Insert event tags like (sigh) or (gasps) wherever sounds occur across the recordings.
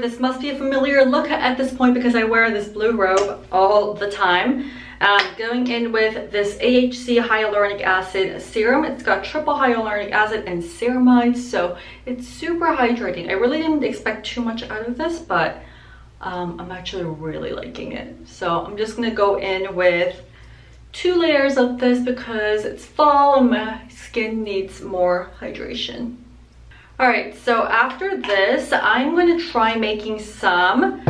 This must be a familiar look at this point because I wear this blue robe all the time. Um, going in with this AHC hyaluronic acid serum. It's got triple hyaluronic acid and ceramide, so it's super hydrating. I really didn't expect too much out of this, but um, I'm actually really liking it. So I'm just gonna go in with two layers of this because it's fall and my skin needs more hydration. All right, so after this, I'm gonna try making some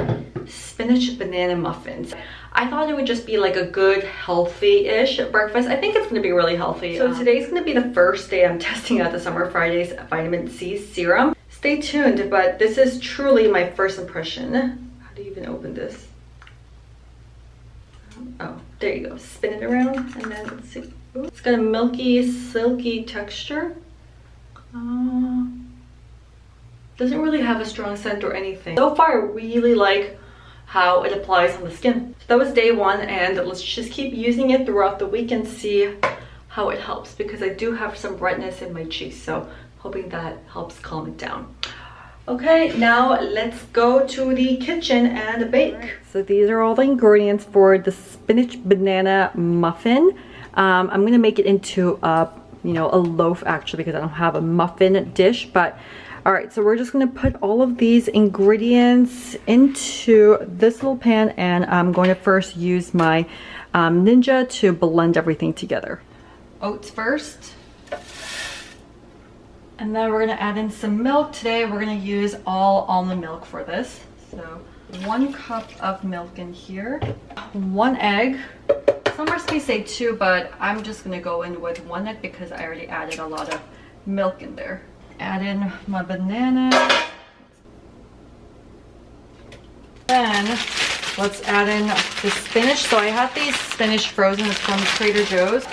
spinach banana muffins. I thought it would just be like a good healthy-ish breakfast. I think it's gonna be really healthy. So today's gonna be the first day I'm (laughs) testing out the Summer Fridays vitamin C serum. Stay tuned, but this is truly my first impression. How do you even open this? Oh, there you go. Spin it around and then let's see. Ooh, it's got a milky, silky texture. Uh, doesn't really have a strong scent or anything. So far, I really like how it applies on the skin. So that was day one and let's just keep using it throughout the week and see how it helps because I do have some redness in my cheeks. So hoping that helps calm it down. Okay, now let's go to the kitchen and bake. Right, so these are all the ingredients for the spinach banana muffin. Um, I'm gonna make it into a, you know, a loaf actually because I don't have a muffin dish, but all right, so we're just gonna put all of these ingredients into this little pan and I'm going to first use my um, Ninja to blend everything together. Oats first. And then we're gonna add in some milk. Today we're gonna use all almond milk for this. So one cup of milk in here, one egg. Some recipes say two, but I'm just gonna go in with one egg because I already added a lot of milk in there. Add in my banana. Then let's add in the spinach. So I have these spinach frozen. It's from Trader Joe's.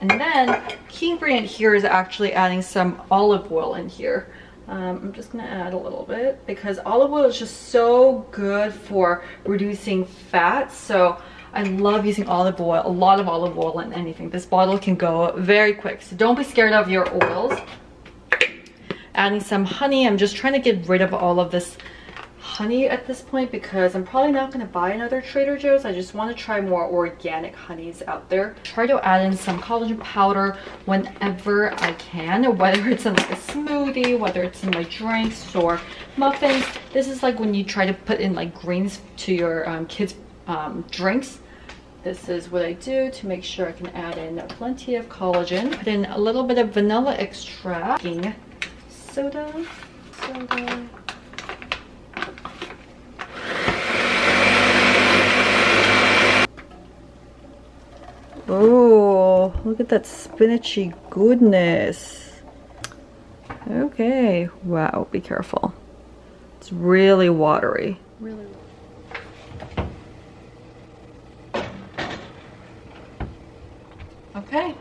And then key ingredient here is actually adding some olive oil in here. Um, I'm just gonna add a little bit because olive oil is just so good for reducing fat. So I love using olive oil, a lot of olive oil in anything. This bottle can go very quick. So don't be scared of your oils. Adding some honey. I'm just trying to get rid of all of this honey at this point because I'm probably not going to buy another Trader Joe's. I just want to try more organic honeys out there. Try to add in some collagen powder whenever I can, whether it's in like a smoothie, whether it's in my drinks or muffins. This is like when you try to put in like greens to your um, kids' um, drinks. This is what I do to make sure I can add in plenty of collagen. Put in a little bit of vanilla extract, soda, soda, Oh, look at that spinachy goodness. Okay, wow, be careful. It's really watery. Really Okay,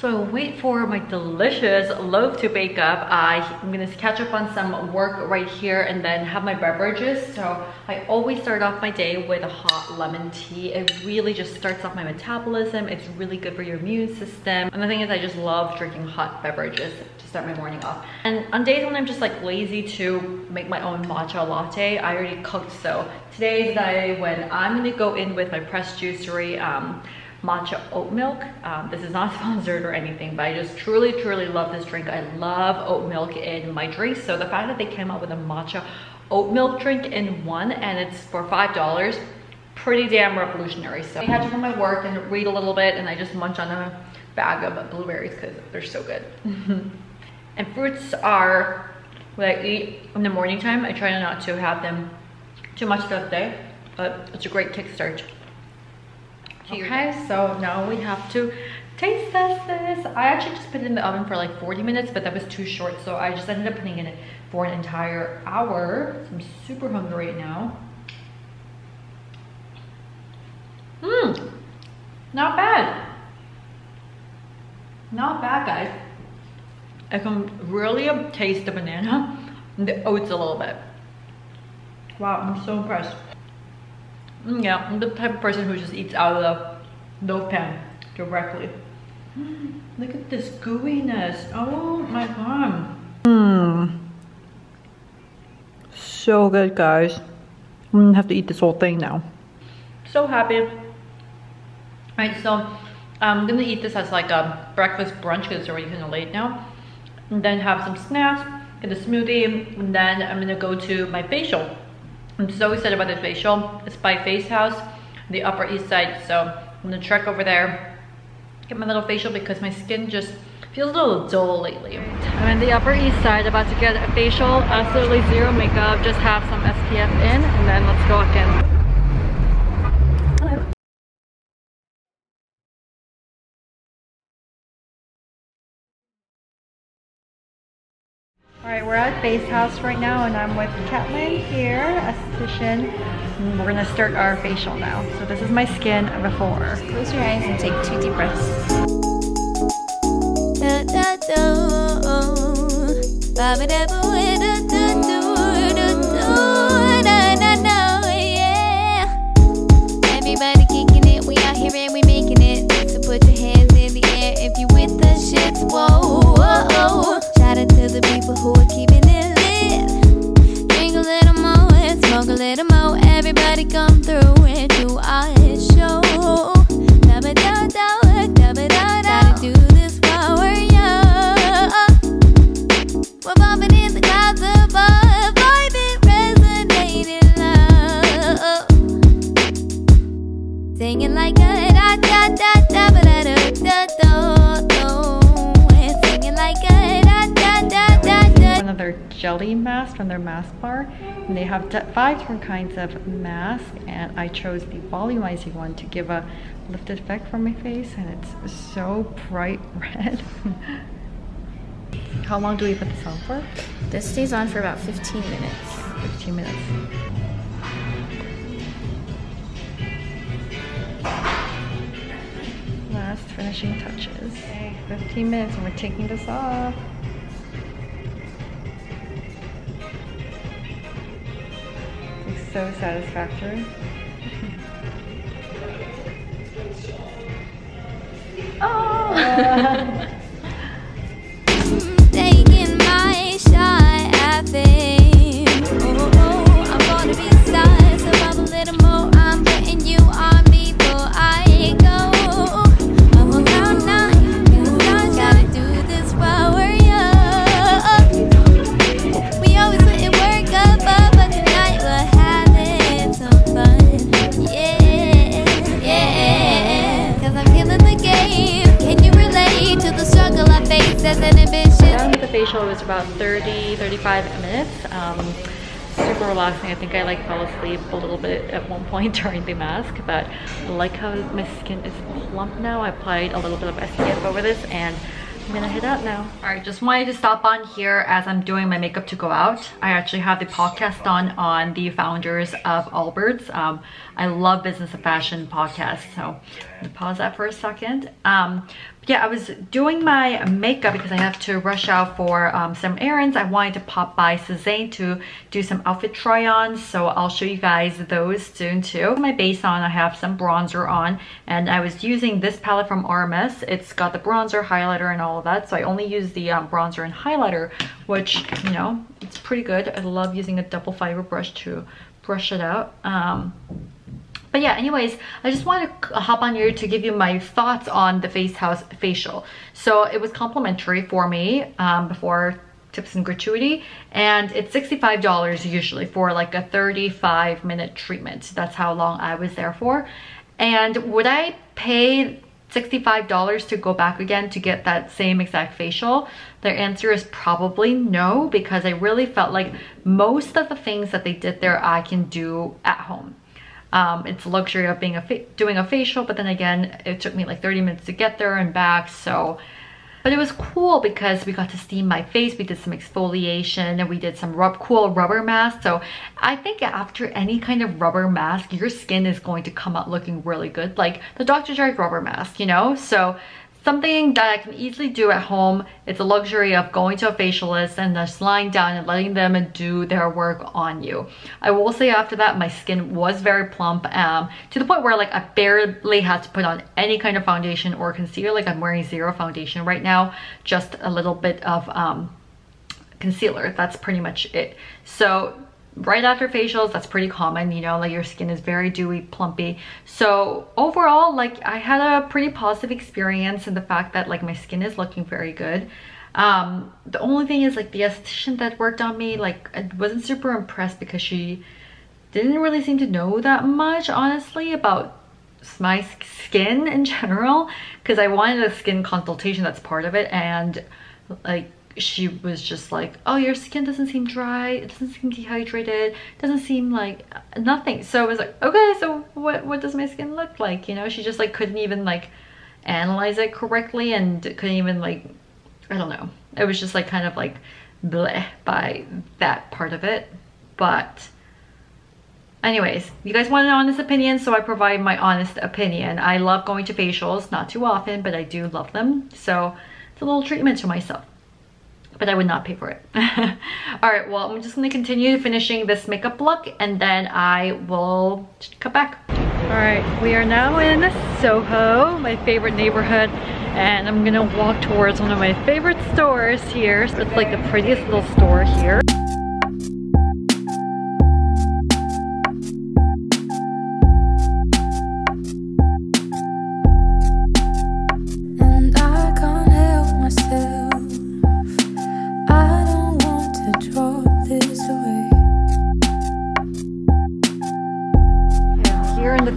so wait for my delicious loaf to bake up. I'm gonna catch up on some work right here and then have my beverages. So I always start off my day with a hot lemon tea. It really just starts off my metabolism. It's really good for your immune system. And the thing is I just love drinking hot beverages to start my morning off. And on days when I'm just like lazy to make my own matcha latte, I already cooked. So today is the day when I'm gonna go in with my pressed juicery. Um, matcha oat milk. Um, this is not (laughs) sponsored or anything, but I just truly, truly love this drink. I love oat milk in my drinks. So the fact that they came out with a matcha oat milk drink in one and it's for $5, pretty damn revolutionary. So I had to from my work and read a little bit and I just munch on a bag of blueberries because they're so good. (laughs) and fruits are what I eat in the morning time. I try not to have them too much throughout the day, but it's a great kickstart. Okay, so now we have to taste test this. I actually just put it in the oven for like 40 minutes, but that was too short, so I just ended up putting it in for an entire hour. So I'm super hungry right now. Mmm, not bad. Not bad, guys. I can really taste the banana the oats a little bit. Wow, I'm so impressed. Mm, yeah, I'm the type of person who just eats out of the dough pan directly. (gasps) Look at this gooiness. Oh my god. Hmm. so good, guys. I'm gonna have to eat this whole thing now. So happy. All right, so I'm gonna eat this as like a breakfast brunch because it's already kind of late now. And then have some snacks, get a smoothie, and then I'm gonna go to my facial. I'm so excited about the facial. It's by Face House, the Upper East Side. So I'm gonna trek over there, get my little facial because my skin just feels a little dull lately. I'm in the Upper East Side, about to get a facial, absolutely zero makeup, just have some SPF in, and then let's go again. All right, we're at Face House right now and I'm with Catlin here, esthetician. We're gonna start our facial now. So this is my skin before. Close your eyes and take two deep breaths. Their mask bar. And they have five different kinds of masks and I chose the volumizing one to give a lifted effect for my face and it's so bright (laughs) red. How long do we put this on for? This stays on for about 15 minutes. 15 minutes. Last finishing touches. Okay, 15 minutes and we're taking this off. So satisfactory. oh! (laughs) was about 30, 35 minutes. Um, super relaxing. I think I like fell asleep a little bit at one (laughs) point during the mask, but I like how my skin is plump now. I applied a little bit of SPF over this and I'm gonna head out now. All right, just wanted to stop on here as I'm doing my makeup to go out. I actually have the podcast on on the founders of Allbirds. Um, I love business and fashion podcasts, so pause that for a second. Um, yeah, I was doing my makeup because I have to rush out for um, some errands. I wanted to pop by Sezane to do some outfit try-ons, so I'll show you guys those soon too. My base on, I have some bronzer on, and I was using this palette from RMS. It's got the bronzer, highlighter, and all of that, so I only use the um, bronzer and highlighter, which, you know, it's pretty good. I love using a double fiber brush to brush it out. Um, but yeah, anyways, I just wanted to hop on here to give you my thoughts on the Face House facial. So it was complimentary for me um, before tips and gratuity and it's $65 usually for like a 35 minute treatment. That's how long I was there for. And would I pay $65 to go back again to get that same exact facial? The answer is probably no because I really felt like most of the things that they did there I can do at home. Um, it's luxury of being a doing a facial, but then again, it took me like 30 minutes to get there and back. So, but it was cool because we got to steam my face. We did some exfoliation and we did some rub cool rubber mask. So I think after any kind of rubber mask, your skin is going to come out looking really good. Like the Dr. Jart rubber mask, you know? So something that I can easily do at home. It's a luxury of going to a facialist and just lying down and letting them do their work on you. I will say after that, my skin was very plump um, to the point where like I barely had to put on any kind of foundation or concealer. Like I'm wearing zero foundation right now, just a little bit of um, concealer. That's pretty much it. So right after facials that's pretty common you know like your skin is very dewy plumpy. So overall like i had a pretty positive experience in the fact that like my skin is looking very good. Um the only thing is like the esthetician that worked on me like i wasn't super impressed because she didn't really seem to know that much honestly about my skin in general because i wanted a skin consultation that's part of it and like she was just like, oh, your skin doesn't seem dry. It doesn't seem dehydrated. It doesn't seem like uh, nothing. So I was like, okay, so what, what does my skin look like? You know, she just like couldn't even like analyze it correctly and couldn't even like, I don't know. It was just like kind of like bleh by that part of it. But anyways, you guys want an honest opinion, so I provide my honest opinion. I love going to facials, not too often, but I do love them. So it's a little treatment to myself but I would not pay for it. (laughs) All right, well, I'm just gonna continue finishing this makeup look and then I will cut back. All right, we are now in Soho, my favorite neighborhood, and I'm gonna walk towards one of my favorite stores here. It's like the prettiest little store here.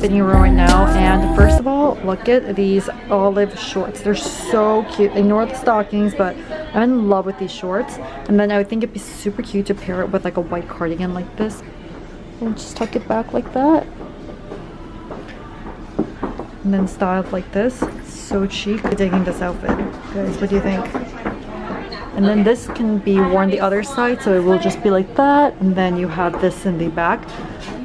Fitting room right now and first of all look at these olive shorts. They're so cute. Ignore the stockings but i'm in love with these shorts. And then i would think it'd be super cute to pair it with like a white cardigan like this. And just tuck it back like that. And then styled like this. So chic. Digging this outfit. Guys what do you think and then this can be worn the other side so it will just be like that and then you have this in the back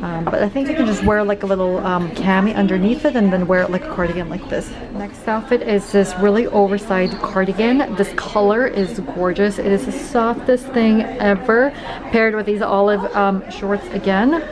um, but I think you can just wear like a little um, cami underneath it and then wear it like a cardigan like this. Next outfit is this really oversized cardigan. This color is gorgeous. It is the softest thing ever paired with these olive um, shorts again.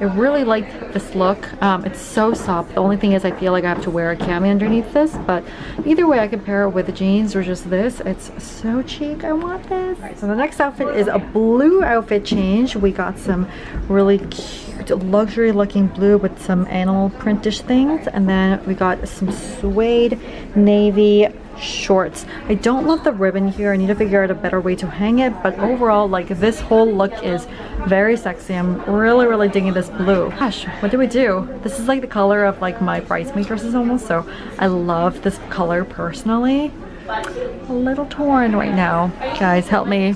I really like this look. Um, it's so soft. The only thing is I feel like I have to wear a cami underneath this, but either way I can pair it with the jeans or just this. It's so chic. I want this. So the next outfit is a blue outfit change. We got some really cute luxury looking blue with some animal printish things. And then we got some suede navy shorts. I don't love the ribbon here. I need to figure out a better way to hang it. But overall, like this whole look is very sexy. I'm really, really digging this blue. Gosh, what do we do? This is like the color of like my bridesmaid dresses almost. So I love this color personally. A little torn right now. Guys, help me.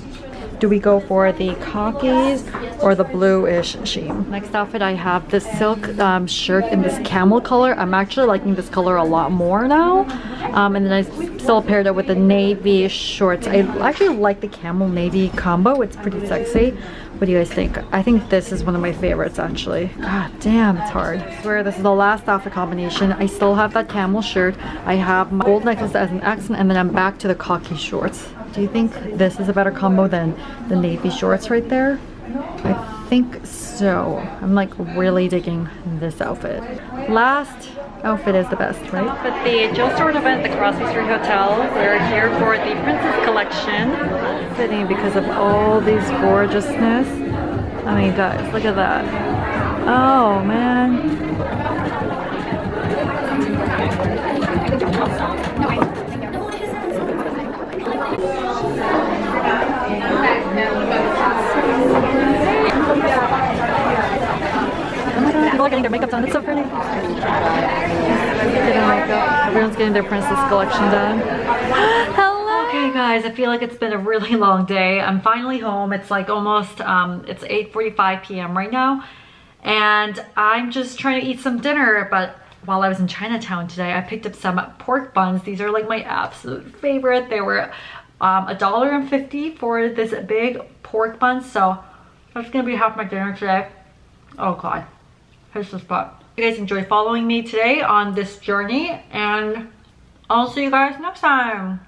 Do we go for the khakis or the bluish sheen? Next outfit, I have this silk um, shirt in this camel color. I'm actually liking this color a lot more now. Um, and then I still paired it with the navy shorts. I actually like the camel navy combo. It's pretty sexy. What do you guys think? I think this is one of my favorites actually. God damn, it's hard. I swear this is the last outfit combination. I still have that camel shirt. I have my gold necklace as an accent and then I'm back to the khaki shorts. Do you think this is a better combo than the navy shorts right there? I think so. I'm like really digging this outfit. Last outfit is the best, right? But the Jill Stuart event at the Crosby Street Hotel. We're here for the Princess Collection. Fitting because of all these gorgeousness. I mean guys, look at that. Oh man. People are getting their makeup done. It's so pretty. Everyone's getting their princess collection done. (gasps) Hello. Okay guys, I feel like it's been a really (laughs) long day. I'm finally home. It's like almost, um, it's 8.45 p.m. right now. And I'm just trying to eat some dinner, but while I was in Chinatown today, I picked up some pork buns. These are like my absolute favorite. They were um, a dollar and fifty for this big pork bun. So that's gonna be half my dinner today. Oh God, here's the spot. You guys enjoy following me today on this journey and I'll see you guys next time.